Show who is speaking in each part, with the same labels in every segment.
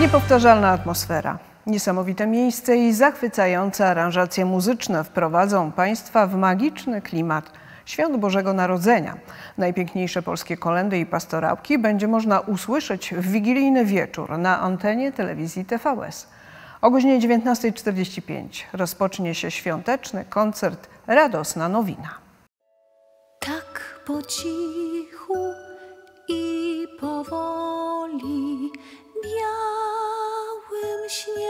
Speaker 1: Niepowtarzalna atmosfera, niesamowite miejsce i zachwycające aranżacje muzyczne wprowadzą Państwa w magiczny klimat Świąt Bożego Narodzenia. Najpiękniejsze polskie kolendy i pastorałki będzie można usłyszeć w wigilijny wieczór na antenie telewizji TVS. O godzinie 19.45 rozpocznie się świąteczny koncert Radosna Nowina.
Speaker 2: Tak po cichu i powoli białym uśmiech.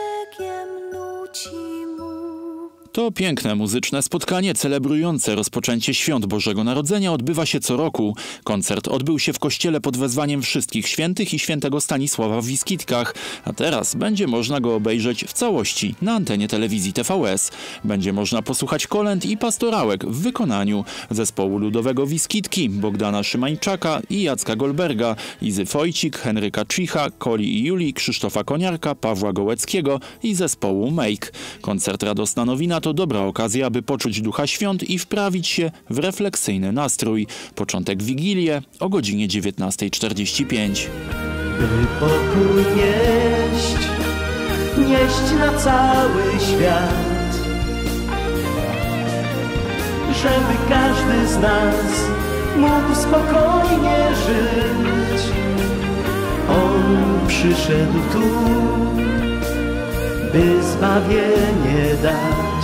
Speaker 3: To piękne muzyczne spotkanie celebrujące rozpoczęcie świąt Bożego Narodzenia odbywa się co roku. Koncert odbył się w kościele pod wezwaniem wszystkich świętych i świętego Stanisława w Wiskitkach, a teraz będzie można go obejrzeć w całości na antenie telewizji TVS. Będzie można posłuchać kolęd i pastorałek w wykonaniu zespołu ludowego Wiskitki, Bogdana Szymańczaka i Jacka Golberga, Izy Fojcik, Henryka Cicha, Koli i Julii, Krzysztofa Koniarka, Pawła Gołeckiego i zespołu Make. Koncert Radosna Nowina to dobra okazja, aby poczuć ducha świąt i wprawić się w refleksyjny nastrój. Początek Wigilię o godzinie 19.45.
Speaker 4: By pokój nieść, nieść na cały świat. Żeby każdy z nas mógł spokojnie żyć. On przyszedł tu, by zbawienie dać.